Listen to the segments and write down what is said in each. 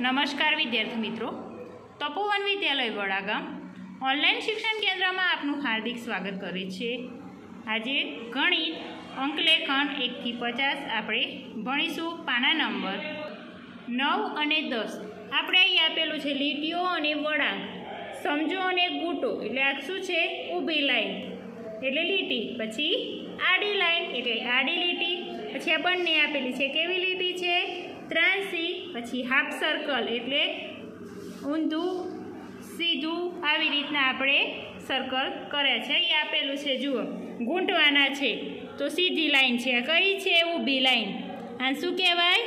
નમસ્કાર વિદ્યાર્થી મિત્રો. તપોવન વિદ્યાલય વડાગામ ઓનલાઈન શિક્ષણ કેન્દ્રમાં આપનું હાર્દિક સ્વાગત કરે છે. આજે ગણિત, અંકલેખન એકથી પચાસ આપણે ભણીશું પાના નંબર નવ અને દસ. આપણે અહીં આપેલું છે લીટીઓ અને વળાંક. સમજો અને ગૂંટો. એટલે આ શું છે? ઊભી લાઈન. એટલે લીટી. પછી આડી લાઈન. એટલે આડી લીટી. પછી આ બંને આપેલી છે. કેવી લીટી છે? ત્રાંસી, પછી હાફ સર્કલ એટલે ઊંધું, સીધું આવી રીતના આપણે સર્કલ કર્યા છે. અહીં આપેલું છે, જુઓ, ગૂંટવાના છે. તો સીધી લાઈન છે. કઈ છે? ઊભી લાઈન. આ શું કહેવાય?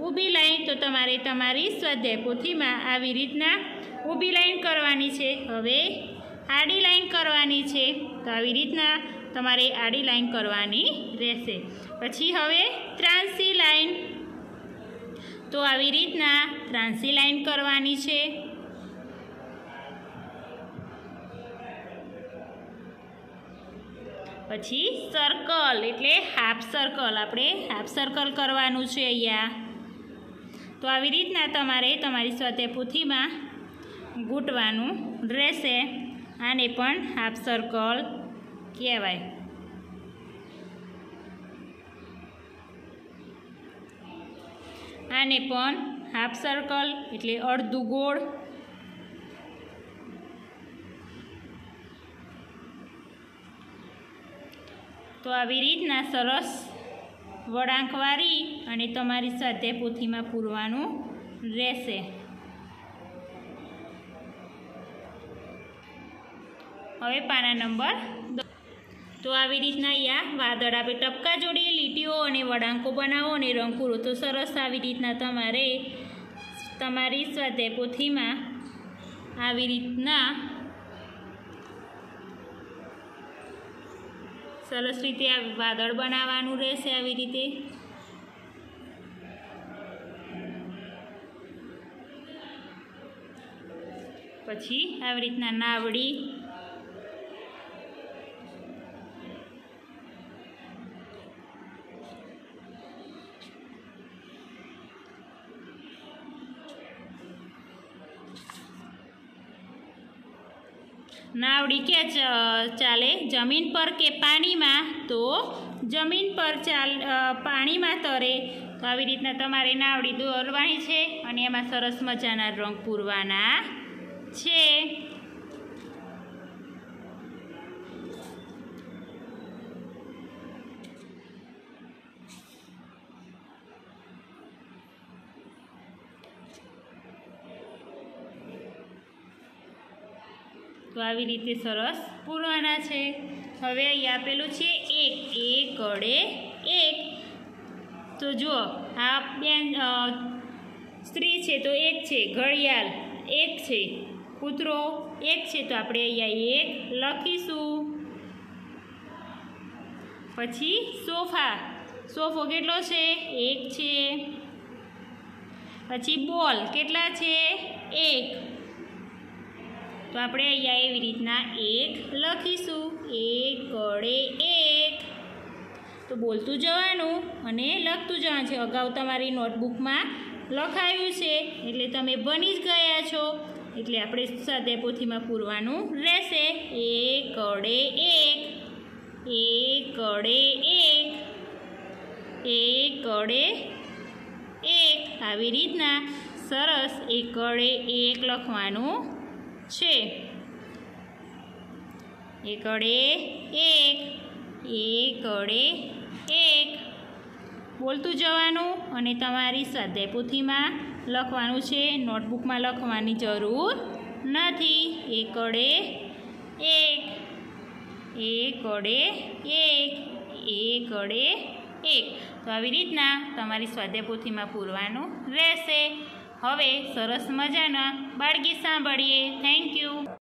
ઊભી લાઈન. તો તમારે તમારી સ્વાધ્યાય પોથીમાં આવી રીતના ઊભી લાઈન કરવાની છે. હવે આડી લાઈન કરવાની છે. તો આવી રીતના તમારે આડી લાઈન કરવાની રહેશે. પછી હવે ત્રાંસી લાઈન. તો આવી રીતના ત્રાંસી લાઈન કરવાની છે. પછી સર્કલ એટલે હાફ સર્કલ આપણે હાફ સર્કલ કરવાનું છે અહીંયા. તો આવી રીતના તમારે તમારી સાથે પૂથીમાં ગૂંટવાનું રહેશે. આને પણ હાફ સર્કલ કહેવાય. આને પણ હાફ સર્કલ એટલે અડધું ગોળ. તો આવી રીતના સરસ વળાંક વાળી અને તમારી સ્વાધ્યાય પોથીમાં પૂરવાનું રહેશે. હવે પાના નંબર તો આવી રીતના અહીંયા વાદળ આપણે ટપકા જોડીએ લીટીઓ અને વળાંકો બનાવો અને રંગ પૂરો તો સરસ આવી રીતના તમારે તમારી સ્વાધ્યાય પોથીમાં આવી રીતના સરસ રીતે આ વાદળ બનાવવાનું રહેશે આવી રીતે. પછી આવી રીતના નાવડી નાવડી ક્યાં ચાલે? જમીન પર કે પાણીમાં? તો જમીન પર ચાલ પાણીમાં તરે. તો આવી રીતના તમારે નાવડી દોરવાની છે અને એમાં સરસ મજાના રંગ પૂરવાના છે. તો આવી રીતે સરસ પૂરવાના છે. હવે અહીં આપેલું છે એક એક ગળે એક. તો જુઓ, આ બેન સ્ત્રી છે તો એક છે, ઘડિયાળ એક છે, કૂતરો એક છે તો આપણે અહીંયા એક લખીશું. પછી સોફા, સોફો કેટલો છે? એક છે. પછી બોલ કેટલા છે? એક. તો આપણે અહીંયા એવી રીતના એક લખીશું. એક કડે એક. તો બોલતું જવાનું અને લખતું જવાનું છે. અગાઉ તમારી નોટબુકમાં લખાયું છે. એટલે તમે બની જ ગયા છો. એટલે આપણે સ્વાધ્યાય પોથીમાં પૂરવાનું રહેશે. એક કડે એક. એક કડે એક. એક કડે એક. આવી રીતના સરસ એક કડે એક લખવાનું છે. એકડે એક એકડે એક. બોલતું જવાનું અને તમારી સ્વાધ્યાય પોથીમાં લખવાનું છે. નોટબુકમાં લખવાની જરૂર નથી. એકડે એક એકડે એક એકડે એક. તો આવી રીતના તમારી સ્વાધ્યાય પોથીમાં પૂરવાનું રહેશે. હવે સરસ મજાના બાળગીત સાંભળીએ. Thank you